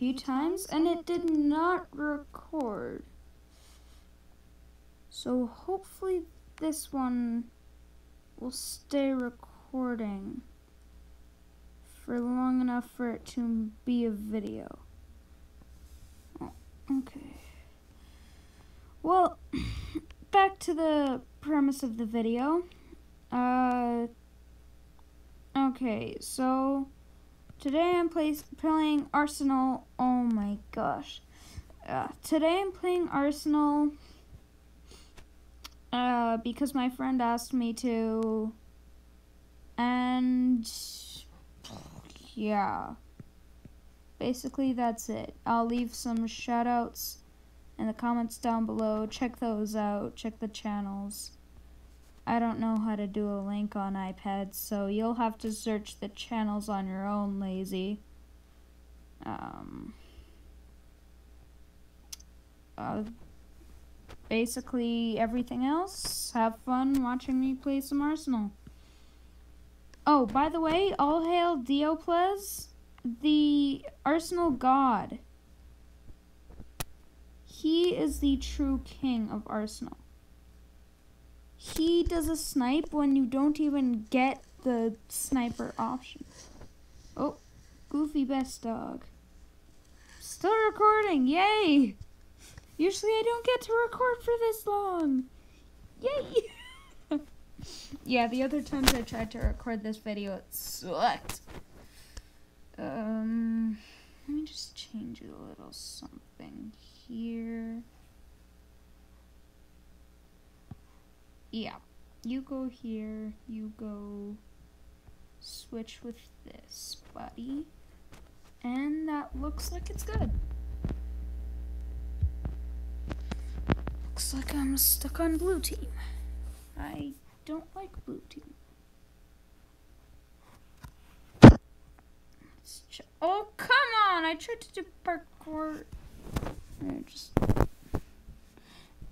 few times and it did not record. So hopefully this one will stay recording for long enough for it to be a video. Oh, okay. Well, back to the premise of the video. Uh, okay, so today I'm play playing Arsenal. Oh my gosh. Uh, today I'm playing Arsenal uh, because my friend asked me to. And yeah. Basically, that's it. I'll leave some shoutouts in the comments down below. Check those out. Check the channels. I don't know how to do a link on iPad, so you'll have to search the channels on your own, lazy. Um, uh, basically, everything else, have fun watching me play some Arsenal. Oh, by the way, all hail Dioples, the Arsenal god. He is the true king of Arsenal. He does a snipe when you don't even get the sniper option. Oh, Goofy Best Dog. Still recording, yay! Usually I don't get to record for this long. Yay! yeah, the other times I tried to record this video, it sucked. Um, let me just change a little something here. Yeah, you go here, you go switch with this, buddy. And that looks like it's good. Looks like I'm stuck on blue team. I don't like blue team. Oh, come on! I tried to do parkour. I just.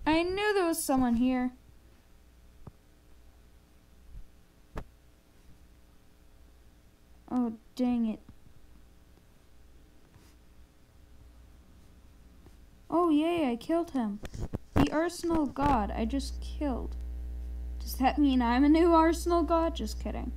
I knew there was someone here. Oh, dang it. Oh, yay, I killed him. The Arsenal god I just killed. Does that mean I'm a new Arsenal god? Just kidding.